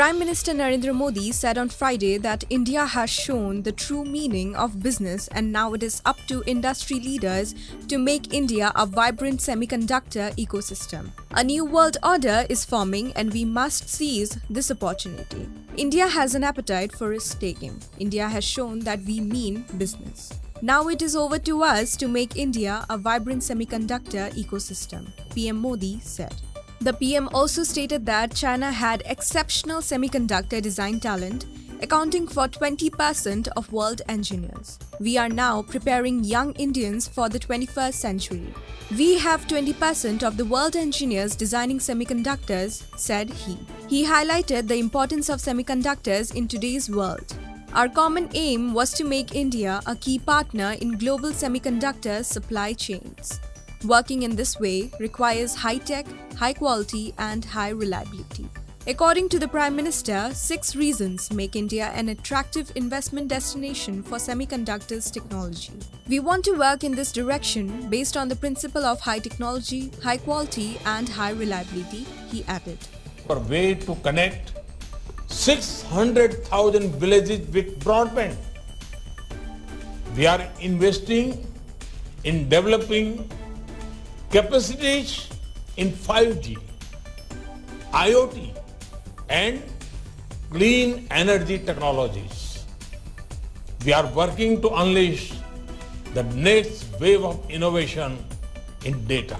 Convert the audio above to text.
Prime Minister Narendra Modi said on Friday that India has shown the true meaning of business and now it is up to industry leaders to make India a vibrant semiconductor ecosystem. A new world order is forming and we must seize this opportunity. India has an appetite for risk taking. India has shown that we mean business. Now it is over to us to make India a vibrant semiconductor ecosystem, PM Modi said. The PM also stated that China had exceptional semiconductor design talent, accounting for 20% of world engineers. We are now preparing young Indians for the 21st century. We have 20% of the world engineers designing semiconductors, said he. He highlighted the importance of semiconductors in today's world. Our common aim was to make India a key partner in global semiconductor supply chains. Working in this way requires high tech, high quality, and high reliability. According to the Prime Minister, six reasons make India an attractive investment destination for semiconductors technology. We want to work in this direction based on the principle of high technology, high quality, and high reliability, he added. For way to connect 600,000 villages with broadband. We are investing in developing capacities in 5G, IoT, and clean energy technologies. We are working to unleash the next wave of innovation in data.